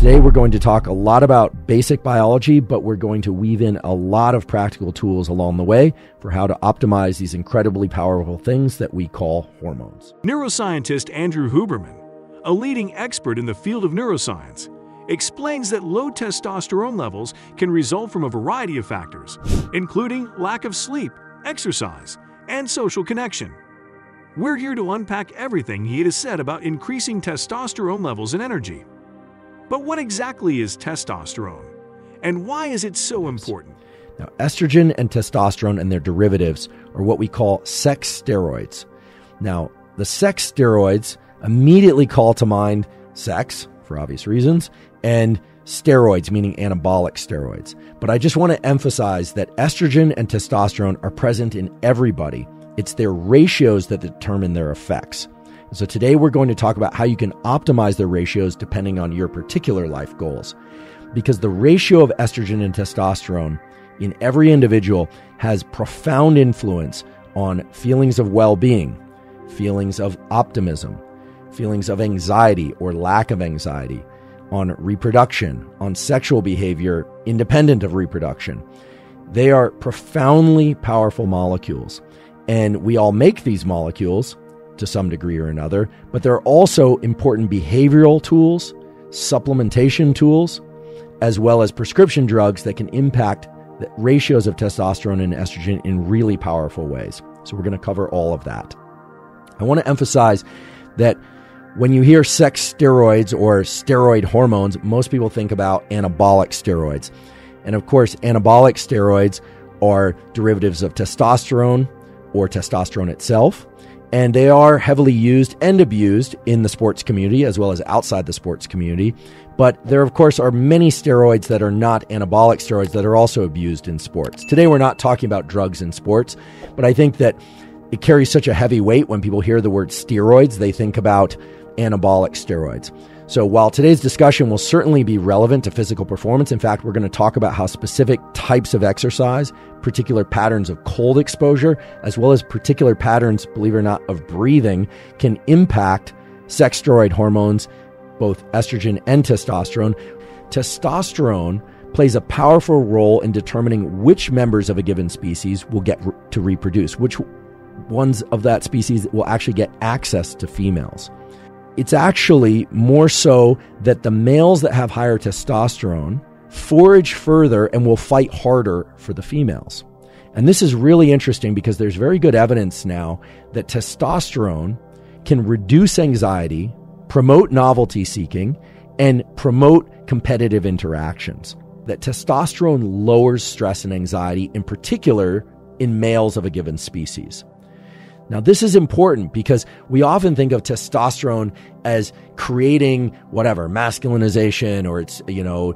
Today, we're going to talk a lot about basic biology, but we're going to weave in a lot of practical tools along the way for how to optimize these incredibly powerful things that we call hormones. Neuroscientist Andrew Huberman, a leading expert in the field of neuroscience, explains that low testosterone levels can result from a variety of factors, including lack of sleep, exercise, and social connection. We're here to unpack everything he has said about increasing testosterone levels and energy. But what exactly is testosterone? And why is it so important? Now, estrogen and testosterone and their derivatives are what we call sex steroids. Now, the sex steroids immediately call to mind sex, for obvious reasons, and steroids, meaning anabolic steroids. But I just want to emphasize that estrogen and testosterone are present in everybody. It's their ratios that determine their effects. So today we're going to talk about how you can optimize the ratios depending on your particular life goals. Because the ratio of estrogen and testosterone in every individual has profound influence on feelings of well-being, feelings of optimism, feelings of anxiety or lack of anxiety, on reproduction, on sexual behavior independent of reproduction. They are profoundly powerful molecules. And we all make these molecules to some degree or another, but there are also important behavioral tools, supplementation tools, as well as prescription drugs that can impact the ratios of testosterone and estrogen in really powerful ways. So we're going to cover all of that. I want to emphasize that when you hear sex steroids or steroid hormones, most people think about anabolic steroids. And of course, anabolic steroids are derivatives of testosterone or testosterone itself. And they are heavily used and abused in the sports community as well as outside the sports community. But there, of course, are many steroids that are not anabolic steroids that are also abused in sports. Today, we're not talking about drugs in sports, but I think that it carries such a heavy weight when people hear the word steroids, they think about anabolic steroids. So, while today's discussion will certainly be relevant to physical performance, in fact, we're going to talk about how specific types of exercise, particular patterns of cold exposure, as well as particular patterns, believe it or not, of breathing can impact sex steroid hormones, both estrogen and testosterone. Testosterone plays a powerful role in determining which members of a given species will get to reproduce, which ones of that species will actually get access to females. It's actually more so that the males that have higher testosterone forage further and will fight harder for the females. And this is really interesting because there's very good evidence now that testosterone can reduce anxiety, promote novelty seeking, and promote competitive interactions. That testosterone lowers stress and anxiety, in particular in males of a given species. Now, this is important because we often think of testosterone as creating whatever masculinization or it's, you know,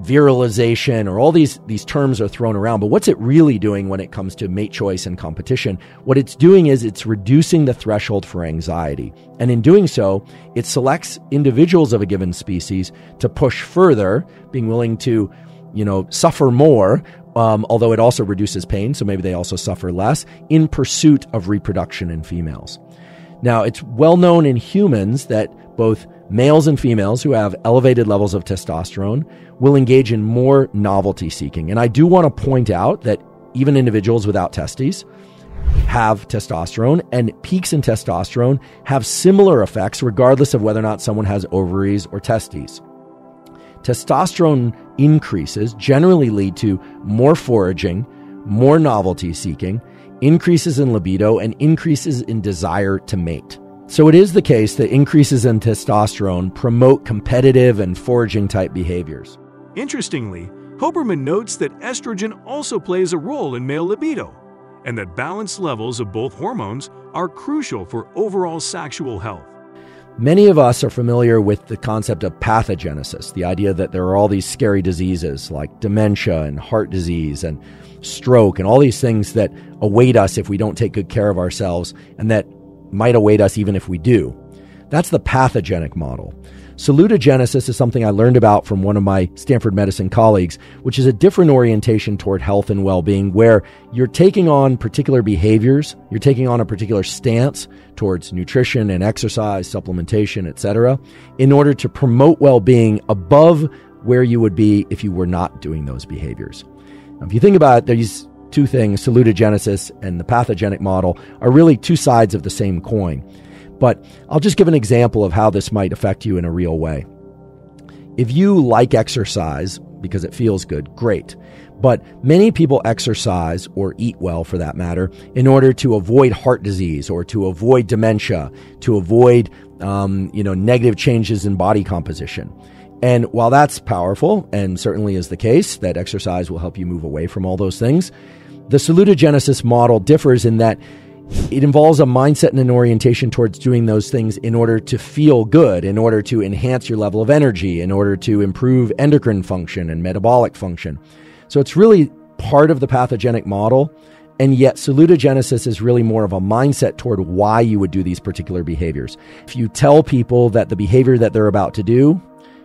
virilization or all these these terms are thrown around. But what's it really doing when it comes to mate choice and competition? What it's doing is it's reducing the threshold for anxiety. And in doing so it selects individuals of a given species to push further being willing to you know suffer more um, although it also reduces pain, so maybe they also suffer less, in pursuit of reproduction in females. Now, it's well known in humans that both males and females who have elevated levels of testosterone will engage in more novelty seeking. And I do want to point out that even individuals without testes have testosterone, and peaks in testosterone have similar effects regardless of whether or not someone has ovaries or testes. Testosterone increases generally lead to more foraging, more novelty seeking, increases in libido, and increases in desire to mate. So it is the case that increases in testosterone promote competitive and foraging type behaviors. Interestingly, Huberman notes that estrogen also plays a role in male libido, and that balanced levels of both hormones are crucial for overall sexual health. Many of us are familiar with the concept of pathogenesis, the idea that there are all these scary diseases like dementia and heart disease and stroke and all these things that await us if we don't take good care of ourselves and that might await us even if we do. That's the pathogenic model. Salutogenesis is something I learned about from one of my Stanford medicine colleagues, which is a different orientation toward health and well being, where you're taking on particular behaviors, you're taking on a particular stance towards nutrition and exercise, supplementation, etc., in order to promote well being above where you would be if you were not doing those behaviors. Now, if you think about it, these two things, salutogenesis and the pathogenic model, are really two sides of the same coin. But I'll just give an example of how this might affect you in a real way. If you like exercise because it feels good, great. But many people exercise or eat well for that matter in order to avoid heart disease or to avoid dementia, to avoid um, you know negative changes in body composition. And while that's powerful and certainly is the case that exercise will help you move away from all those things, the salutogenesis model differs in that it involves a mindset and an orientation towards doing those things in order to feel good, in order to enhance your level of energy, in order to improve endocrine function and metabolic function. So it's really part of the pathogenic model. And yet, salutogenesis is really more of a mindset toward why you would do these particular behaviors. If you tell people that the behavior that they're about to do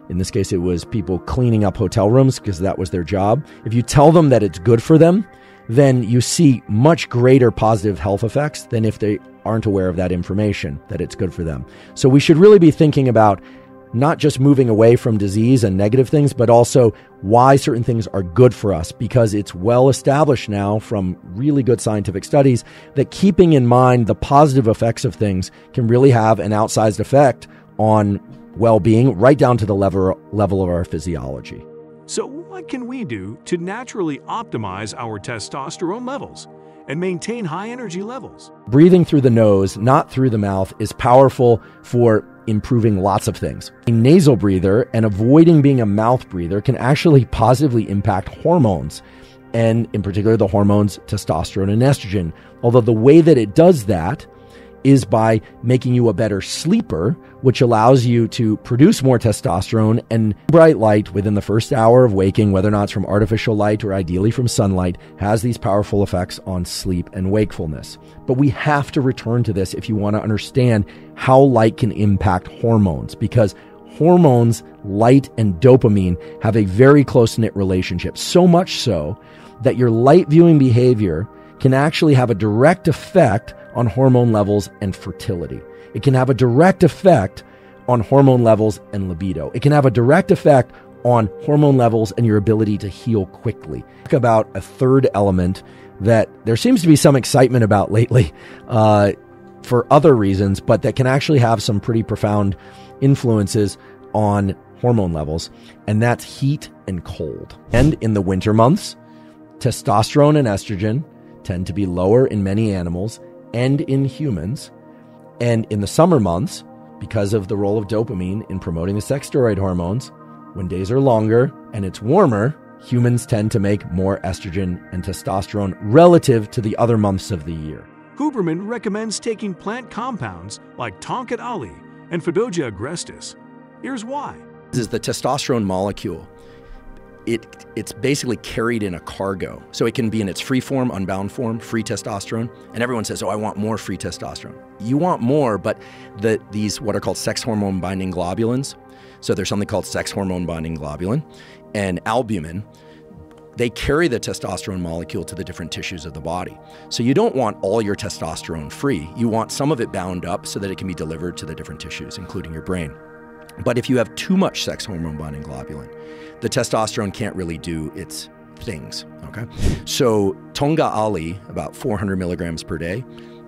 in this case, it was people cleaning up hotel rooms because that was their job. If you tell them that it's good for them, then you see much greater positive health effects than if they aren't aware of that information, that it's good for them. So we should really be thinking about not just moving away from disease and negative things, but also why certain things are good for us because it's well established now from really good scientific studies that keeping in mind the positive effects of things can really have an outsized effect on well being, right down to the level, level of our physiology. So, what can we do to naturally optimize our testosterone levels and maintain high energy levels? Breathing through the nose, not through the mouth, is powerful for improving lots of things. A nasal breather and avoiding being a mouth breather can actually positively impact hormones, and in particular the hormones testosterone and estrogen. Although the way that it does that is by making you a better sleeper, which allows you to produce more testosterone and bright light within the first hour of waking, whether or not it's from artificial light or ideally from sunlight, has these powerful effects on sleep and wakefulness. But we have to return to this if you want to understand how light can impact hormones, because hormones, light, and dopamine have a very close knit relationship. So much so that your light viewing behavior can actually have a direct effect on hormone levels and fertility. It can have a direct effect on hormone levels and libido. It can have a direct effect on hormone levels and your ability to heal quickly. About a third element that there seems to be some excitement about lately uh, for other reasons, but that can actually have some pretty profound influences on hormone levels, and that's heat and cold. And in the winter months, testosterone and estrogen tend to be lower in many animals and in humans. And in the summer months, because of the role of dopamine in promoting the sex steroid hormones, when days are longer and it's warmer, humans tend to make more estrogen and testosterone relative to the other months of the year. Huberman recommends taking plant compounds like Tongkat Ali and Fadogia agrestis. Here's why. This is the testosterone molecule it it's basically carried in a cargo. So it can be in its free form, unbound form, free testosterone. And everyone says, "Oh, I want more free testosterone." You want more, but the these what are called sex hormone binding globulins. So there's something called sex hormone binding globulin and albumin. They carry the testosterone molecule to the different tissues of the body. So you don't want all your testosterone free. You want some of it bound up so that it can be delivered to the different tissues, including your brain. But if you have too much sex hormone binding globulin, the testosterone can't really do its things. Okay. So Tongkat Ali, about 400 milligrams per day,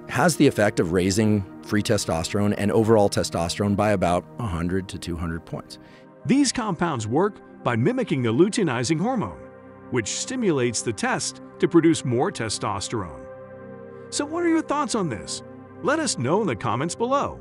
has the effect of raising free testosterone and overall testosterone by about 100 to 200 points. These compounds work by mimicking the luteinizing hormone, which stimulates the test to produce more testosterone. So, what are your thoughts on this? Let us know in the comments below.